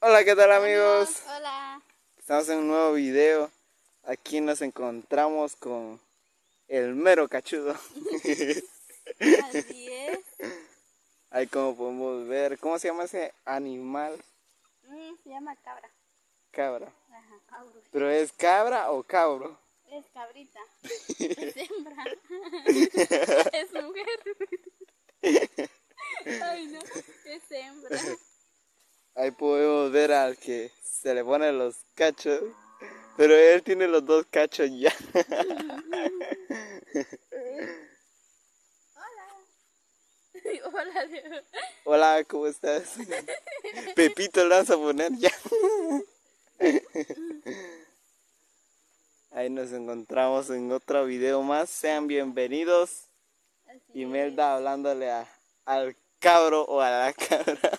Hola, ¿qué tal amigos? Hola. Estamos en un nuevo video. Aquí nos encontramos con el mero cachudo. Así es. Ahí como podemos ver, ¿cómo se llama ese animal? Mm, se llama cabra. Cabra. Ajá, cabro. ¿Pero es cabra o cabro? Es cabrita. Es hembra. es mujer. Ay, no. Es hembra. Ahí podemos ver al que se le ponen los cachos. Pero él tiene los dos cachos ya. Hola. Hola, Leo. Hola, ¿cómo estás? Pepito lo vamos a poner ya. Ahí nos encontramos en otro video más. Sean bienvenidos. Así Imelda hablándole a- al cabro o a la cabra.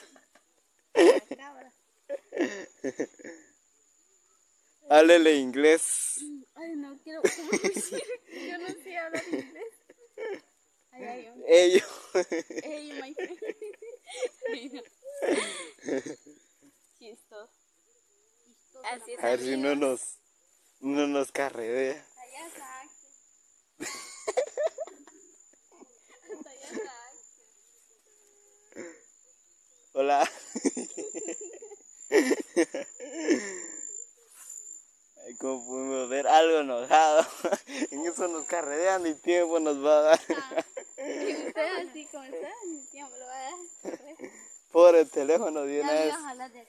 es, la cabra. Háblele inglés. Ay, no quiero. ¿Cómo decir? Yo no sé hablar inglés. Ay, ay, ay. Ellos. Hey, my friend. Chistoso. Así es. A ver si no nos, no nos carredea. Allá está. Hola. Como podemos ver algo enojado. En eso nos carredean y tiempo nos va a dar. Y usted así como está, tiempo lo va a dar. Por el teléfono de una vez,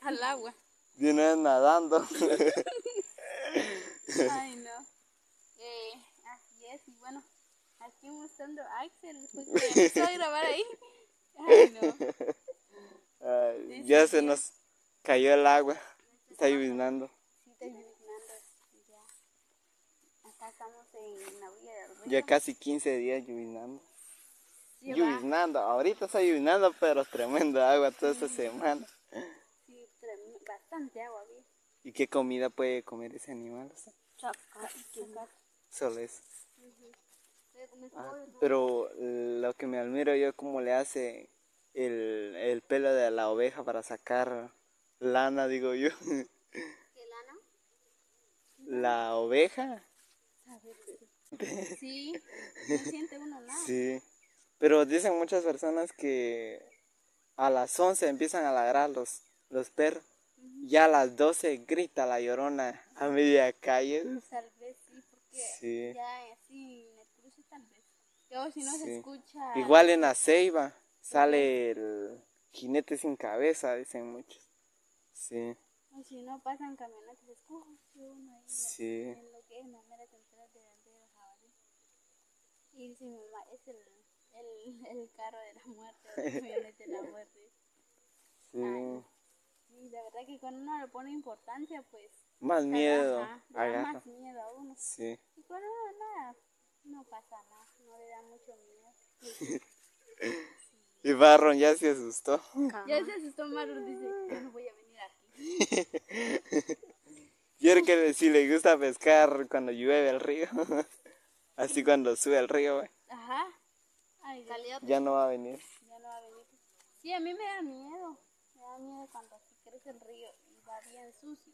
al agua. de una vez nadando. Ay, no. Eh, así es, y bueno, aquí mostrando a Axel, porque empezó a grabar ahí. Ay, no. Ay, ya se nos cayó el agua. Está lloviznando. Sí, estoy imaginando. Ya. Acá estamos en la orilla del río. Ya casi 15 días lloviznando. Sí. Lloviznando. Ahorita está lloviznando, pero tremendo agua toda esta semana. Sí, bastante agua. ¿Y qué comida puede comer ese animal? O sea, Chaca, chaca. solo eso. Ah, pero lo que me admiro yo cómo le hace el, el pelo de la oveja para sacar lana, digo yo. ¿Qué lana? La oveja, Sí, no siente uno nada. sí. Pero dicen muchas personas que a las 11 empiezan a ladrar los, los perros. Ya a las 12 grita la llorona a media calle. Tal vez sí, porque Sí. ya así en el cruce tal vez. Yo si no Sí. se escucha. Igual en la ceiba sale el jinete sin cabeza, dicen muchos. Sí, O si no pasan camionetas, escucha uno ahí. sí. En lo que es la mera Y dice mi mamá, es el, el, el carro de la muerte, el de la muerte. Sí. Y la verdad que cuando uno le pone importancia, pues. Más miedo da más miedo a uno. Sí. Y cuando uno nada, no pasa nada, no le da mucho miedo. Y Barron ya se asustó. Ya se asustó Marlon, dice, yo no voy a venir aquí. Quiere que si le gusta pescar cuando llueve el río. Así cuando sube el río, güey, Ajá. Ay, Dios, ya no va a venir. ya no va a venir. Sí, a mí me da miedo. Me da miedo cuando así crece el río y va bien sucio.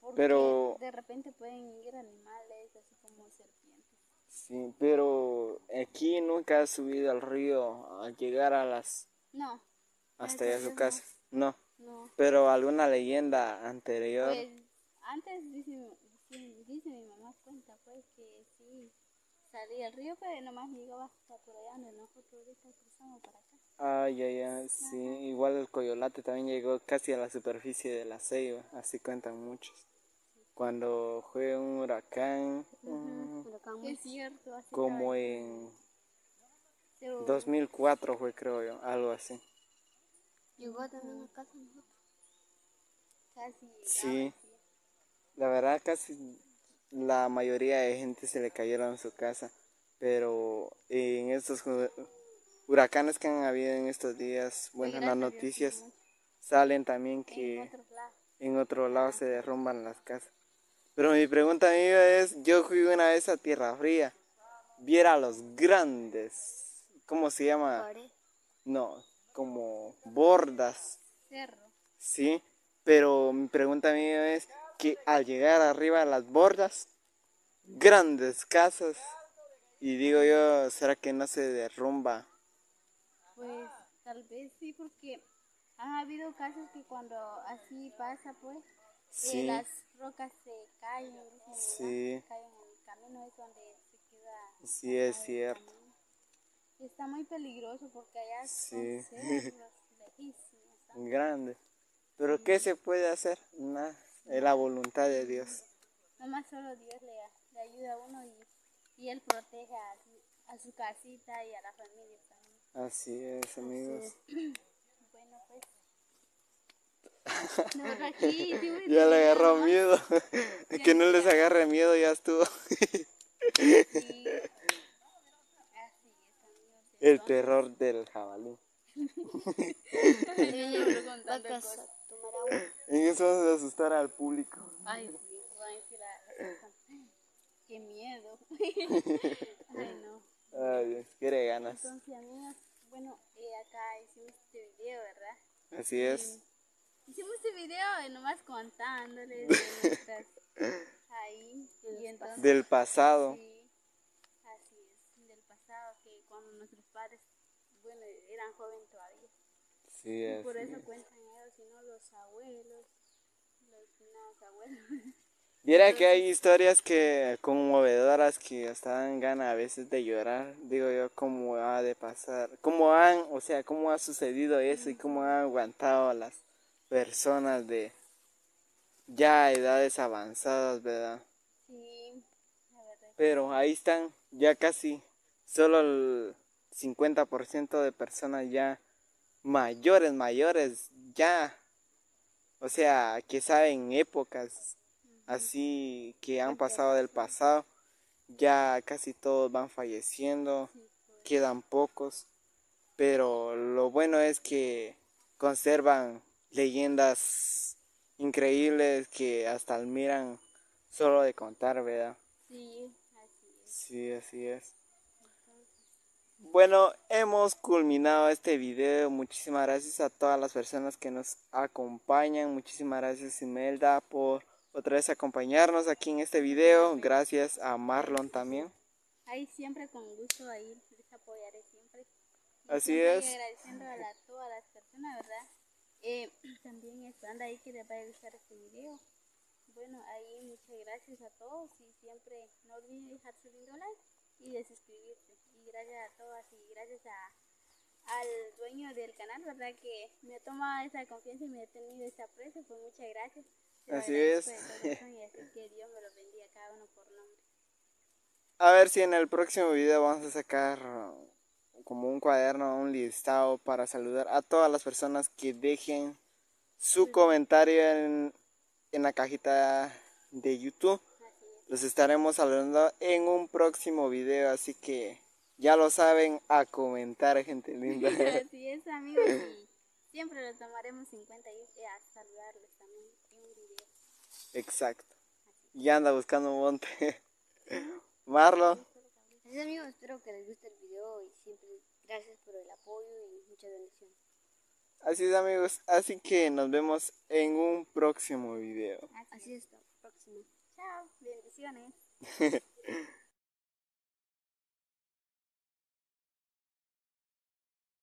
Porque Pero- de repente pueden ir animales, así como serpientes. Sí, pero aquí nunca ha subido al río al llegar a las No, hasta allá a a su casa. No, no. pero alguna leyenda anterior. Pues antes dice, dice, dice mi mamá cuenta pues que sí salía el río, pero nomás llegaba hasta por allá donde nosotros ahorita cruzamos para acá. Ay, ay, ay, sí. Igual el coyolate también llegó casi a la superficie de la ceiba, así cuentan muchos. Cuando fue un huracán, mm, Es cierto, así como en Pero 2004 fue creo yo, algo así. llegó también a casa nosotros. Casi. Sí, la verdad casi la mayoría de gente se le cayeron su casa, pero en estos hu- huracanes que han habido en estos días, bueno, en las a noticias salen también que en otro lado se derrumban las casas. Pero mi pregunta amiga es, yo fui una vez a Tierra Fría viera los grandes, ¿cómo se llama? No, como bordas, Cerro. ¿sí? Pero mi pregunta mía es que al llegar arriba de las bordas, grandes casas, y digo yo, ¿será que no se derrumba? Pues tal vez sí, porque han habido casos que cuando así pasa, pues, eh, Sí. las rocas se caen. Sí. caen en el camino, es donde se queda. Sí, es cierto. Y está muy peligroso porque allá Sí. son cerros lejísimos. Grande. Pero ¿qué se puede hacer? Nada, es la voluntad de Dios. Nomás solo Dios le, le ayuda a uno y, y Él protege a su, a su casita y a la familia también. Así es, amigos. Bueno, pues. No, aquí, sí, Ya le agarró miedo. que no les agarre miedo, ya estuvo. Sí. Así es, amigos. El terror del jabalí. Ay, yo siempre contando cosas. En eso vamos a asustar al público. Ay, sí, van a decir a- a- Qué miedo. Ay, no. Ay, Dios, quiere ganas. Entonces, amigos, bueno, eh, acá hicimos este video, ¿verdad? Así es. Hicimos este video eh, nomás contándoles de nuestras ahí. Y entonces, Del pasado. sí, así es, del pasado, que cuando nuestros padres, bueno, eran jóvenes todavía. Sí, Y es. por eso cuentan ellos, sino los abuelos. Viera que hay historias que conmovedoras que hasta dan ganas a veces de llorar. Digo yo, cómo ha de pasar, cómo han, o sea, cómo ha sucedido eso y cómo han aguantado las personas de ya edades avanzadas, ¿verdad? Sí, la verdad. Pero ahí están, ya casi, solo el 50% de personas ya mayores, mayores, ya, o sea, que saben épocas así que han pasado del pasado, ya casi todos van falleciendo, quedan pocos, pero lo bueno es que conservan leyendas increíbles que hasta admiran solo de contar, ¿verdad? Sí, así es. Sí, así es. Bueno, hemos culminado este video. Muchísimas gracias a todas las personas que nos acompañan. Muchísimas gracias Imelda por otra vez acompañarnos aquí en este video. Gracias a Marlon también. Ahí siempre con gusto, ahí les apoyaré siempre. Y Así siempre es. agradeciendo a la- todas las personas, ¿verdad? Eh, también esperando ahí que les vaya a gustar este video. Bueno, ahí muchas gracias a todos y siempre no olviden dejar su lindo like y de suscribirse. Y gracias a todas y gracias a, al dueño del canal, ¿verdad? Que me ha tomado esa confianza y me ha tenido ese aprecio, pues muchas gracias. Así es. corazón Y así que Dios me lo bendiga a cada uno por nombre. A ver si en el próximo video vamos a sacar uh, como un cuaderno, un listado para saludar a todas las personas que dejen su comentario en, en la cajita de YouTube. Los estaremos saludando en un próximo video, así que ya lo saben, a comentar, gente linda. Así es, amigos, y siempre lo tomaremos en cuenta y eh, a saludarles también en un video. Exacto. Y anda buscando un monte. Marlon, Así es, amigos, espero que les guste el video y siempre gracias por el apoyo y muchas bendiciones. así es amigos, así que nos vemos en un próximo video. Así es, hasta la próxima. Chao, bendiciones.